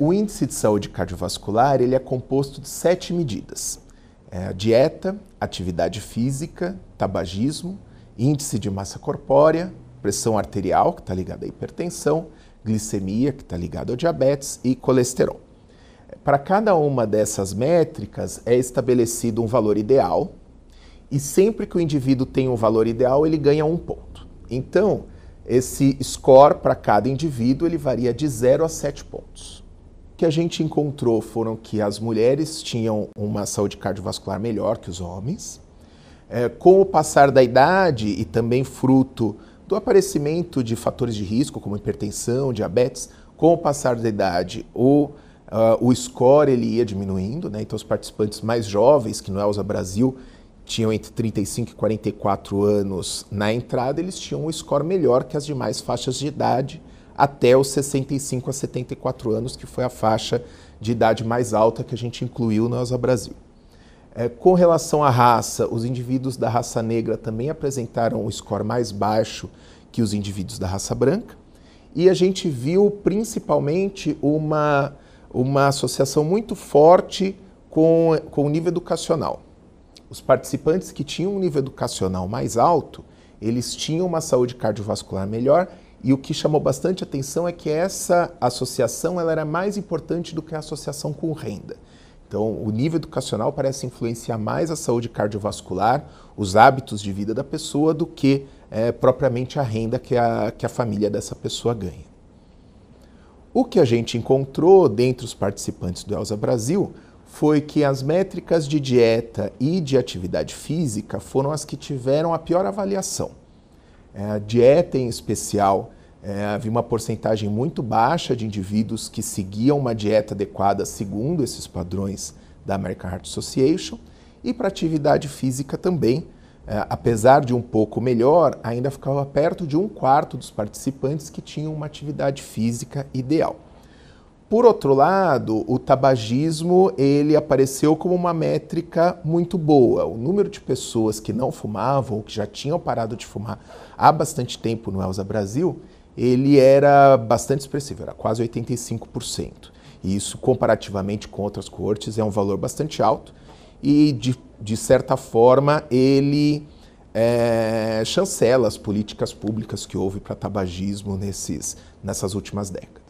O índice de saúde cardiovascular ele é composto de sete medidas: é dieta, atividade física, tabagismo, índice de massa corpórea, pressão arterial, que está ligada à hipertensão, glicemia, que está ligada ao diabetes, e colesterol. Para cada uma dessas métricas é estabelecido um valor ideal, e sempre que o indivíduo tem um valor ideal, ele ganha um ponto. Então, esse score para cada indivíduo ele varia de 0 a 7 pontos. Que a gente encontrou foram que as mulheres tinham uma saúde cardiovascular melhor que os homens. É, com o passar da idade e também fruto do aparecimento de fatores de risco, como hipertensão, diabetes, com o passar da idade, o, uh, o score ele ia diminuindo, né? então os participantes mais jovens, que no ELSA Brasil tinham entre 35 e 44 anos na entrada, eles tinham um score melhor que as demais faixas de idade, até os 65 a 74 anos, que foi a faixa de idade mais alta que a gente incluiu no ELSA Brasil. É, com relação à raça, os indivíduos da raça negra também apresentaram um score mais baixo que os indivíduos da raça branca. E a gente viu principalmente uma, uma associação muito forte com, com o nível educacional. Os participantes que tinham um nível educacional mais alto, eles tinham uma saúde cardiovascular melhor e o que chamou bastante atenção é que essa associação ela era mais importante do que a associação com renda. Então, o nível educacional parece influenciar mais a saúde cardiovascular, os hábitos de vida da pessoa, do que é, propriamente a renda que a, que a família dessa pessoa ganha. O que a gente encontrou dentre os participantes do Elsa Brasil foi que as métricas de dieta e de atividade física foram as que tiveram a pior avaliação. É, dieta, em especial, é, havia uma porcentagem muito baixa de indivíduos que seguiam uma dieta adequada segundo esses padrões da American Heart Association. E para atividade física também, é, apesar de um pouco melhor, ainda ficava perto de um quarto dos participantes que tinham uma atividade física ideal. Por outro lado, o tabagismo ele apareceu como uma métrica muito boa. O número de pessoas que não fumavam ou que já tinham parado de fumar há bastante tempo no Elsa Brasil ele era bastante expressivo, era quase 85%. E isso, comparativamente com outras coortes, é um valor bastante alto e, de, de certa forma, ele é, chancela as políticas públicas que houve para tabagismo nesses, nessas últimas décadas.